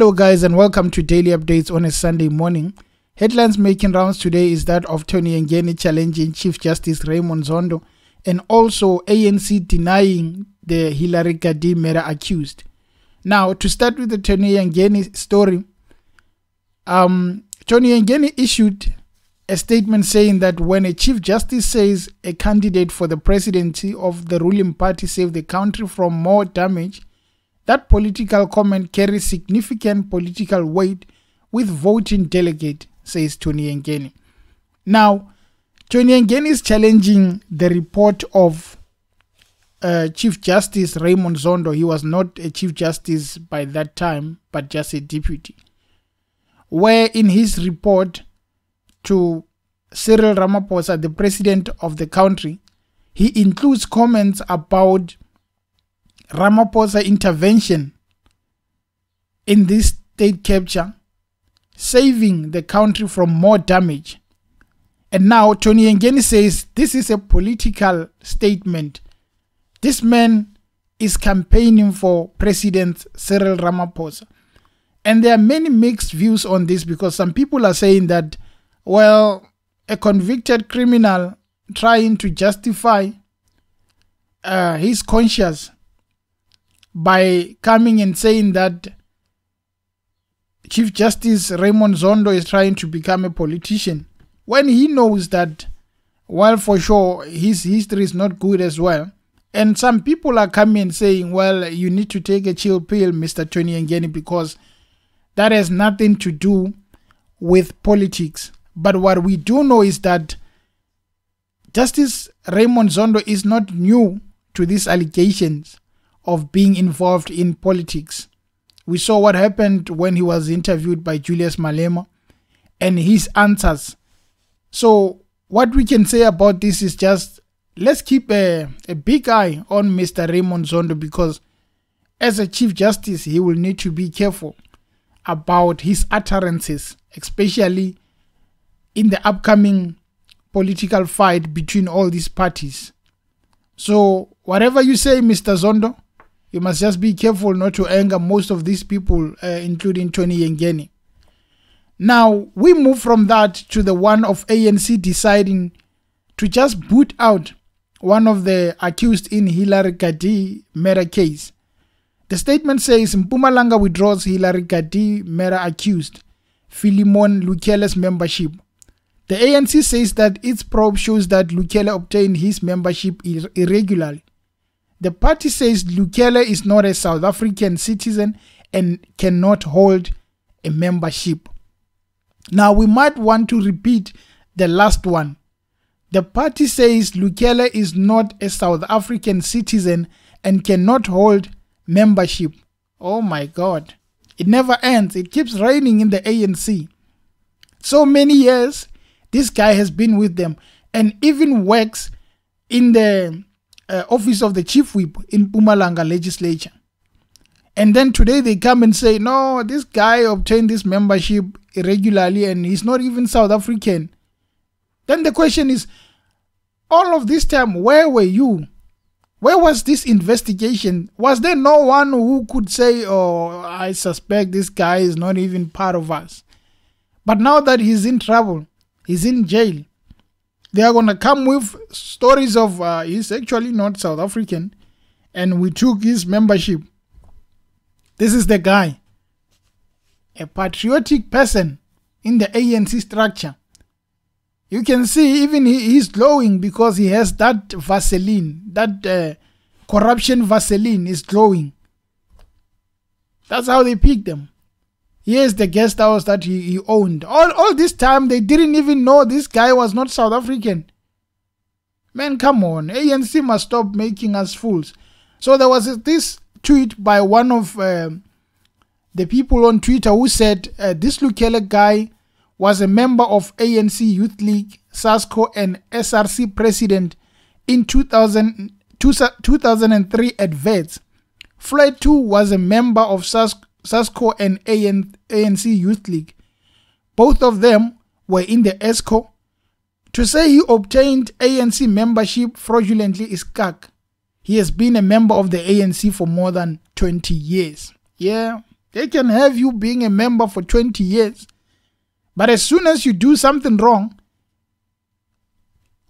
Hello, guys, and welcome to Daily Updates on a Sunday morning. Headlines making rounds today is that of Tony Yengeni challenging Chief Justice Raymond Zondo and also ANC denying the Hillary Gardee murder accused. Now, to start with the Tony Yengeni story, um, Tony Yengeni issued a statement saying that when a chief justice says a candidate for the presidency of the ruling party saved the country from more damage, that political comment carries significant political weight with voting delegate, says Tony Yengeni. Now, Tony Yengeni is challenging the report of uh, Chief Justice Raymond Zondo. He was not a Chief Justice by that time, but just a deputy. Where in his report, to Cyril Ramaphosa, the president of the country, he includes comments about Ramaphosa intervention in this state capture, saving the country from more damage. And now Tony Yengeni says this is a political statement. This man is campaigning for President Cyril Ramaphosa. And there are many mixed views on this because some people are saying that well, a convicted criminal trying to justify uh, his conscience by coming and saying that Chief Justice Raymond Zondo is trying to become a politician when he knows that, well, for sure, his history is not good as well. And some people are coming and saying, well, you need to take a chill pill, Mr. Tony Yengeni, because that has nothing to do with politics. But what we do know is that Justice Raymond Zondo is not new to these allegations of being involved in politics. We saw what happened when he was interviewed by Julius Malema and his answers. So, what we can say about this is just let's keep a, a big eye on Mr. Raymond Zondo because, as a Chief Justice, he will need to be careful about his utterances, especially in the upcoming political fight between all these parties. So, whatever you say, Mr. Zondo, you must just be careful not to anger most of these people, uh, including Tony Yengeni. Now, we move from that to the one of ANC deciding to just boot out one of the accused in Hillary Gardee murder case. The statement says Mpumalanga withdraws Hillary Gardee murder accused Philemon Lukhele's membership. The ANC says that its probe shows that Lukhele obtained his membership ir- irregularly. The party says Lukhele is not a South African citizen and cannot hold a membership. Now, we might want to repeat the last one. The party says Lukhele is not a South African citizen and cannot hold membership. Oh my God. It never ends. It keeps raining in the ANC. So many years, this guy has been with them and even works in the uh, office of the chief whip in Mpumalanga legislature. And then today they come and say, no, this guy obtained this membership irregularly and he's not even South African. Then the question is, all of this time, where were you? Where was this investigation? Was there no one who could say, oh, I suspect this guy is not even part of us? But now that he's in trouble, he's in jail, they are going to come with stories of uh, he's actually not South African and we took his membership. This is the guy, a patriotic person in the ANC structure. You can see even he, he's glowing because he has that Vaseline, that uh, corruption Vaseline is glowing. That's how they pick them. Here's the guest house that he, he owned. All, all this time, they didn't even know this guy was not South African. Man, come on. ANC must stop making us fools. So there was this tweet by one of uh, the people on Twitter who said uh, this Lukhele guy was a member of ANC Youth League, SASCO, and SRC president in 2000, 2003 at Wits. Floyd too was a member of SASCO SASCO and ANC Youth League. Both of them were in the ESCO. To say he obtained ANC membership fraudulently is cack. He has been a member of the ANC for more than 20 years. Yeah, They can have you being a member for 20 years. But as soon as you do something wrong,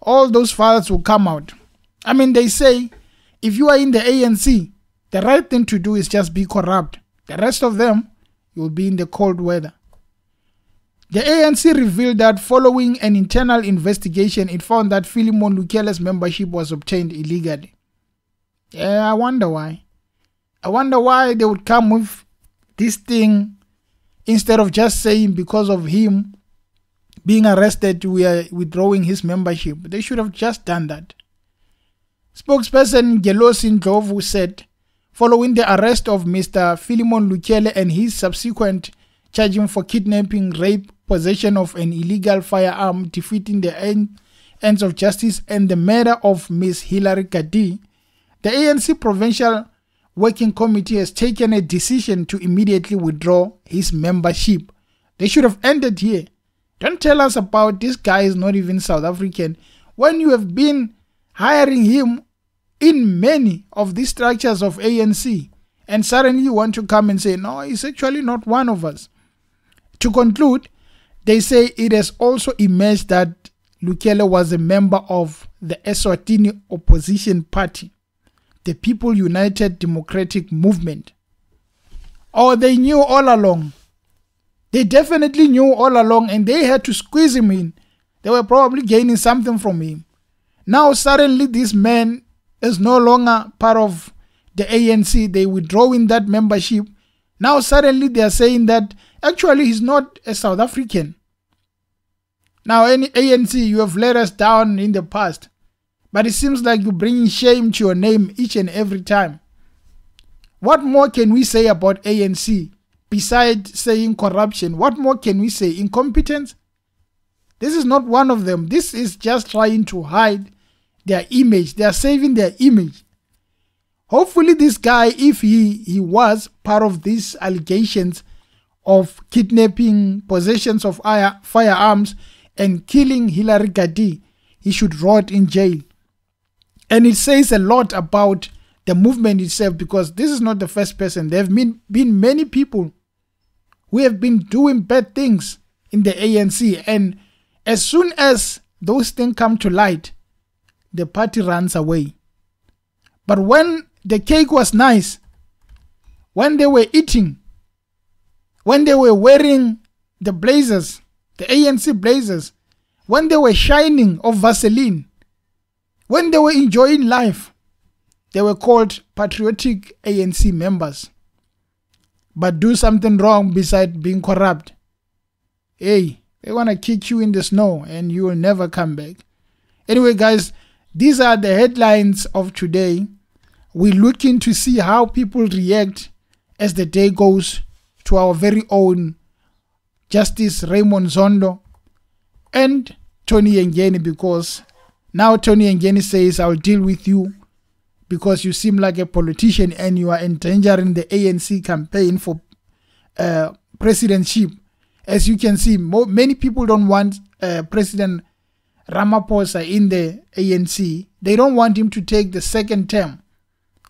all those files will come out. I mean, they say if you are in the ANC, the right thing to do is just be corrupt. The rest of them, you'll be in the cold weather. The ANC revealed that following an internal investigation, it found that Philemon Lukhele's membership was obtained illegally. Yeah, I wonder why. I wonder why they would come with this thing instead of just saying because of him being arrested, we are withdrawing his membership. They should have just done that. Spokesperson Ngelosi Ndlovu said, following the arrest of Mr. Philemon Lukhele and his subsequent charging for kidnapping, rape, possession of an illegal firearm, defeating the ends of justice, and the murder of Ms. Hillary Gardee, the ANC Provincial Working Committee has taken a decision to immediately withdraw his membership. They should have ended here. Don't tell us about this guy is not even South African when you have been hiring him in many of these structures of ANC and suddenly you want to come and say no he's actually not one of us to conclude they say it has also emerged that Lukhele was a member of the Eswatini opposition party, the People United Democratic Movement. Or they knew all along. They definitely knew all along and they had to squeeze him in. They were probably gaining something from him. Now, suddenly, this man is no longer part of the ANC. They withdrawing that membership. Now, suddenly, they are saying that actually he's not a South African. Now, any ANC, you have let us down in the past, but it seems like you're bringing shame to your name each and every time. What more can we say about ANC besides saying corruption? What more can we say? Incompetence? This is not one of them. This is just trying to hide their image. They are saving their image. Hopefully, this guy, if he, he was part of these allegations of kidnapping, possessions of firearms, and killing Hillary Gardee, he should rot in jail. And it says a lot about the movement itself because this is not the first person. There have been, been many people who have been doing bad things in the ANC. And as soon as those things come to light, the party runs away. But when the cake was nice, when they were eating, when they were wearing the blazers, the ANC blazers, when they were shining of Vaseline, when they were enjoying life, they were called patriotic ANC members. But do something wrong beside being corrupt. Hey, they want to kick you in the snow and you will never come back. Anyway, guys, these are the headlines of today. We're looking to see how people react as the day goes to our very own Justice Raymond Zondo and Tony Yengeni because now Tony Yengeni says, I'll deal with you because you seem like a politician and you are endangering the ANC campaign for uh, presidentship. As you can see, many people don't want uh, President Ramaphosa in the ANC. They don't want him to take the second term.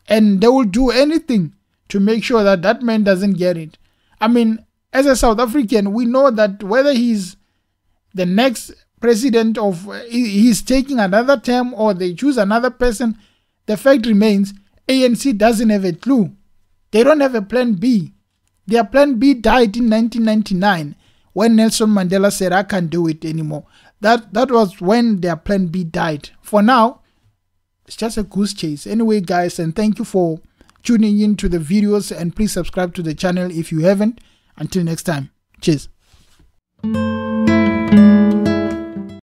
And they will do anything to make sure that that man doesn't get it. I mean, as a South African, we know that whether he's the next president of he's taking another term or they choose another person, the fact remains ANC doesn't have a clue. They don't have a plan B. Their plan B died in 1999 when Nelson Mandela said, I can't do it anymore. That that was when their plan B died. For now, it's just a goose chase. Anyway, guys, and thank you for tuning in to the videos and please subscribe to the channel if you haven't. Until next time, cheers.